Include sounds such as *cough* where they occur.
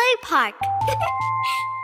play park. *laughs*